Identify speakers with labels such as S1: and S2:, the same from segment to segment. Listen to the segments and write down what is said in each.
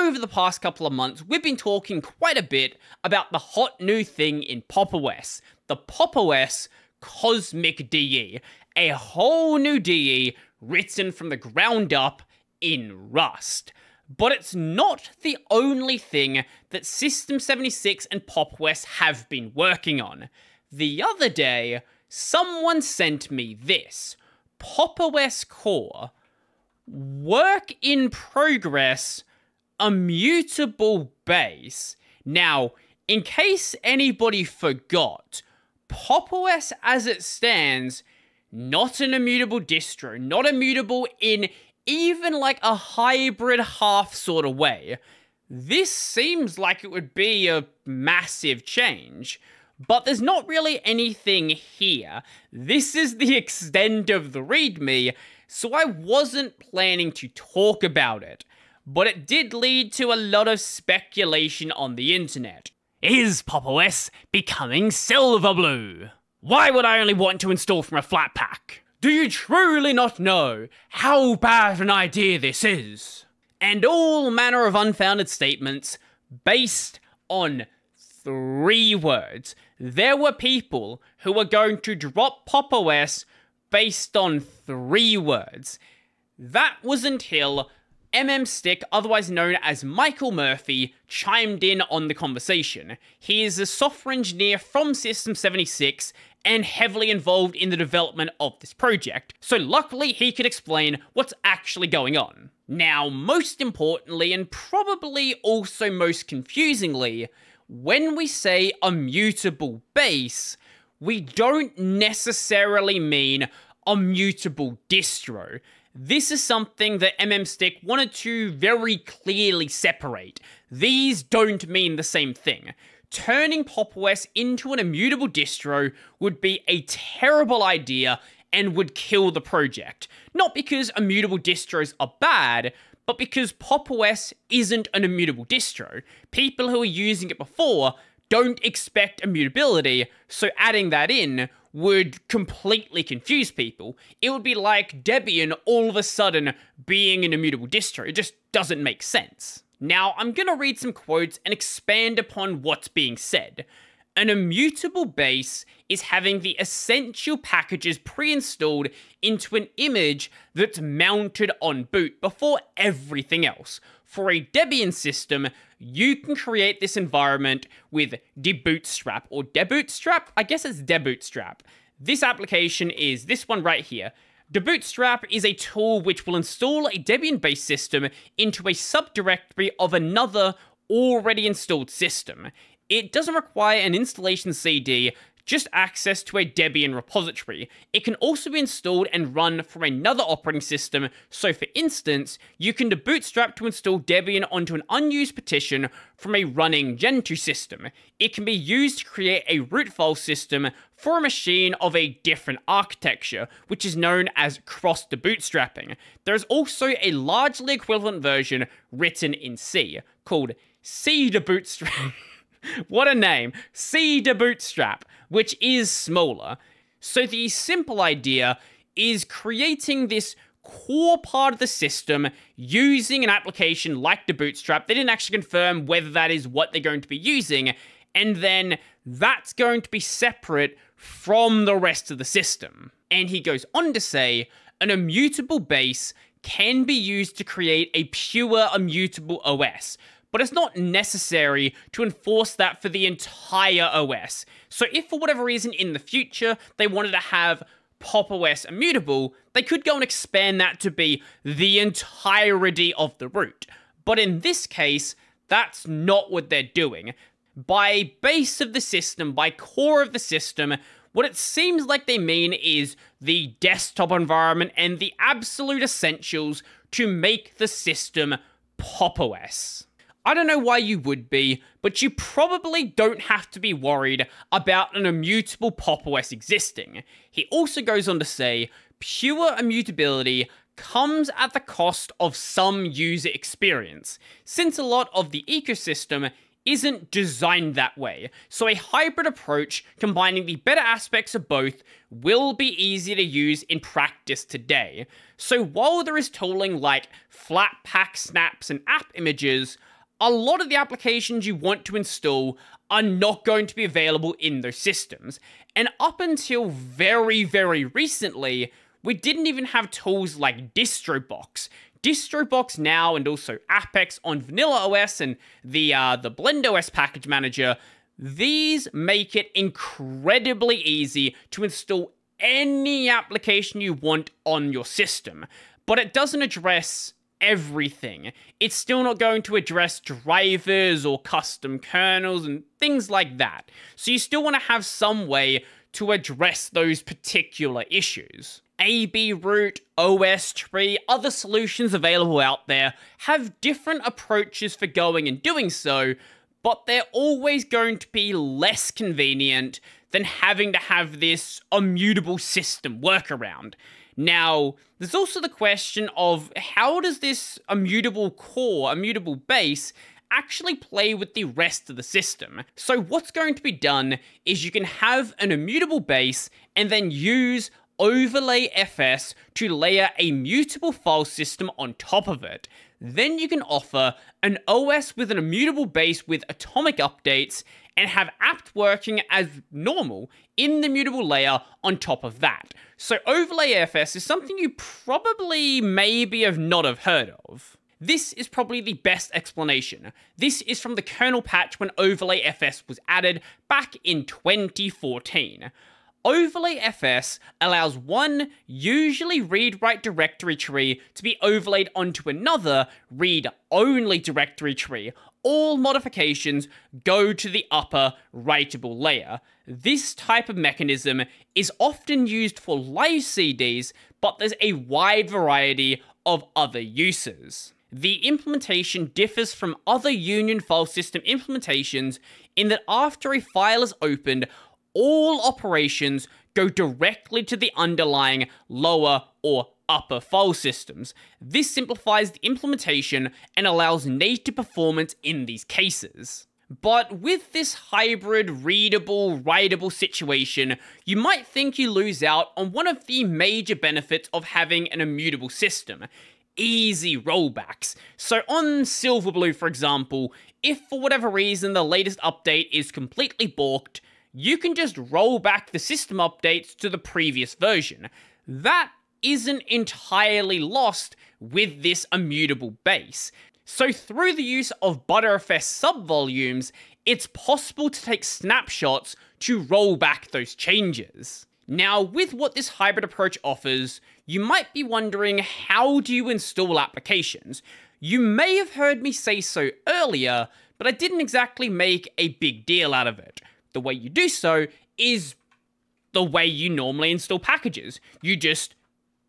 S1: over the past couple of months, we've been talking quite a bit about the hot new thing in Pop! OS, the Pop! OS Cosmic DE, a whole new DE written from the ground up in Rust. But it's not the only thing that System 76 and Pop! OS have been working on. The other day, someone sent me this Pop! OS Core Work in Progress Immutable Base. Now, in case anybody forgot, Pop! OS as it stands, not an immutable distro, not immutable in even like a hybrid half sort of way. This seems like it would be a massive change, but there's not really anything here. This is the extent of the README, so I wasn't planning to talk about it. But it did lead to a lot of speculation on the internet. Is Pop! OS becoming Silverblue? Why would I only want to install from a Flatpak? Do you truly not know how bad an idea this is? And all manner of unfounded statements based on three words. There were people who were going to drop Pop! OS based on three words. That was until MM Stick, otherwise known as Michael Murphy, chimed in on the conversation. He is a software engineer from System 76 and heavily involved in the development of this project, so luckily he could explain what's actually going on. Now, most importantly, and probably also most confusingly, when we say immutable base, we don't necessarily mean a mutable distro. This is something that MM Stick wanted to very clearly separate. These don't mean the same thing turning PopOS into an immutable distro would be a terrible idea and would kill the project. Not because immutable distros are bad, but because PopOS isn't an immutable distro. People who are using it before don't expect immutability, so adding that in would completely confuse people. It would be like Debian all of a sudden being an immutable distro. It just doesn't make sense. Now, I'm gonna read some quotes and expand upon what's being said. An immutable base is having the essential packages pre-installed into an image that's mounted on boot before everything else. For a Debian system, you can create this environment with debootstrap or debootstrap. I guess it's debootstrap. This application is this one right here. Debootstrap is a tool which will install a Debian-based system into a subdirectory of another already installed system. It doesn't require an installation CD, just access to a Debian repository. It can also be installed and run from another operating system, so for instance, you can bootstrap to install Debian onto an unused partition from a running Gentoo system. It can be used to create a root file system for a machine of a different architecture, which is known as cross debootstrapping. There is also a largely equivalent version written in C, called cdebootstrap. what a name! cdebootstrap which is smaller. So the simple idea is creating this core part of the system using an application like debootstrap. They didn't actually confirm whether that is what they're going to be using, and then that's going to be separate from the rest of the system. And he goes on to say, an immutable base can be used to create a pure immutable OS but it's not necessary to enforce that for the entire OS. So if for whatever reason in the future they wanted to have Pop! OS immutable, they could go and expand that to be the entirety of the root. But in this case, that's not what they're doing. By base of the system, by core of the system, what it seems like they mean is the desktop environment and the absolute essentials to make the system Pop! OS. I don't know why you would be, but you probably don't have to be worried about an immutable Pop! OS existing. He also goes on to say, pure immutability comes at the cost of some user experience, since a lot of the ecosystem isn't designed that way, so a hybrid approach combining the better aspects of both will be easy to use in practice today. So while there is tooling like Flatpak snaps and AppImages, a lot of the applications you want to install are not going to be available in those systems. And up until very, very recently, we didn't even have tools like DistroBox. DistroBox now and also Apex on Vanilla OS and the uh, the Blend OS package manager, these make it incredibly easy to install any application you want on your system. But it doesn't address everything. It's still not going to address drivers or custom kernels and things like that. So you still want to have some way to address those particular issues. ABRoot, OS Tree, other solutions available out there have different approaches for going and doing so, but they're always going to be less convenient than having to have this immutable system workaround. Now, there's also the question of how does this immutable core, immutable base, actually play with the rest of the system. So what's going to be done is you can have an immutable base and then use OverlayFS to layer a mutable file system on top of it. Then you can offer an OS with an immutable base with atomic updates and have apt working as normal in the mutable layer on top of that. So OverlayFS is something you probably maybe have not have heard of. This is probably the best explanation. This is from the kernel patch when OverlayFS was added back in 2014. OverlayFS allows one usually read-write directory tree to be overlaid onto another read-only directory tree. All modifications go to the upper writable layer. This type of mechanism is often used for live CDs, but there's a wide variety of other uses. The implementation differs from other Union file system implementations in that after a file is opened, all operations go directly to the underlying lower or upper file systems. This simplifies the implementation and allows native performance in these cases. But with this hybrid readable, writable situation, you might think you lose out on one of the major benefits of having an immutable system easy rollbacks. So on Silverblue, for example, if for whatever reason the latest update is completely balked, you can just roll back the system updates to the previous version. That isn't entirely lost with this immutable base. So through the use of Btrfs subvolumes, it's possible to take snapshots to roll back those changes. Now, with what this hybrid approach offers, you might be wondering how do you install applications? You may have heard me say so earlier, but I didn't exactly make a big deal out of it the way you do so is the way you normally install packages. You just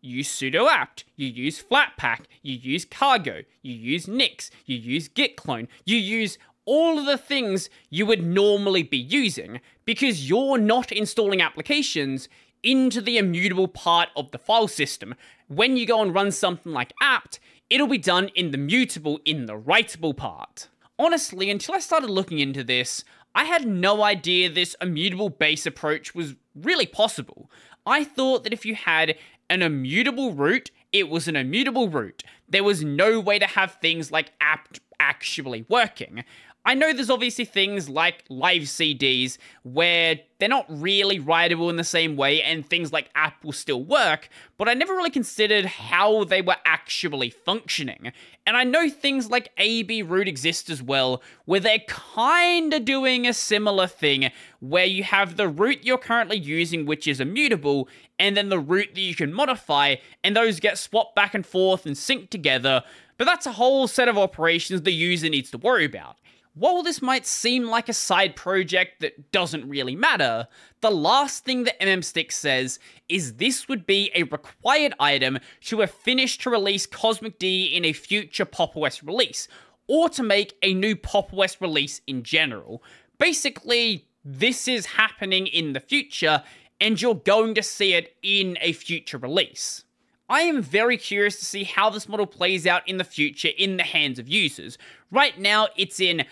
S1: use sudo apt, you use flatpak, you use cargo, you use nix, you use git clone, you use all of the things you would normally be using because you're not installing applications into the immutable part of the file system. When you go and run something like apt, it'll be done in the mutable, in the writable part. Honestly, until I started looking into this, I had no idea this immutable base approach was really possible. I thought that if you had an immutable root, it was an immutable root. There was no way to have things like apt actually working. I know there's obviously things like live CDs where they're not really writable in the same way and things like apt will still work, but I never really considered how they were actually functioning. And I know things like ABRoot exist as well, where they're kinda doing a similar thing, where you have the root you're currently using, which is immutable, and then the root that you can modify, and those get swapped back and forth and synced together, but that's a whole set of operations the user needs to worry about. While this might seem like a side project that doesn't really matter, the last thing that MMSticks says is this would be a required item to have finished to release Cosmic D in a future Pop! OS release, or to make a new Pop! OS release in general. Basically, this is happening in the future, and you're going to see it in a future release. I am very curious to see how this model plays out in the future in the hands of users. Right now, it's in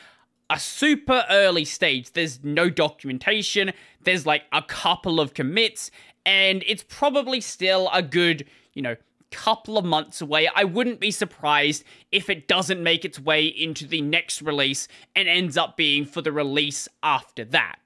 S1: a super early stage. There's no documentation, there's like a couple of commits, and it's probably still a good, you know, couple of months away. I wouldn't be surprised if it doesn't make its way into the next release and ends up being for the release after that.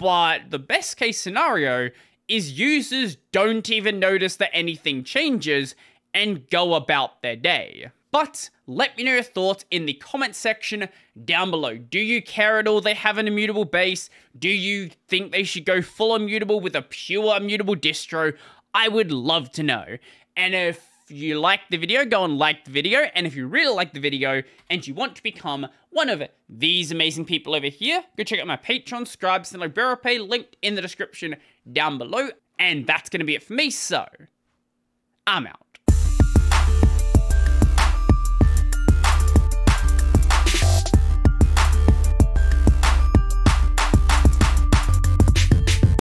S1: But the best case scenario is users don't even notice that anything changes and go about their day. But let me know your thoughts in the comment section down below. Do you care at all they have an immutable base? Do you think they should go full immutable with a pure immutable distro? I would love to know. And if you like the video, go and like the video. And if you really like the video and you want to become one of these amazing people over here, go check out my Patreon, Scribes, and Pay linked in the description down below. And that's going to be it for me, so I'm out.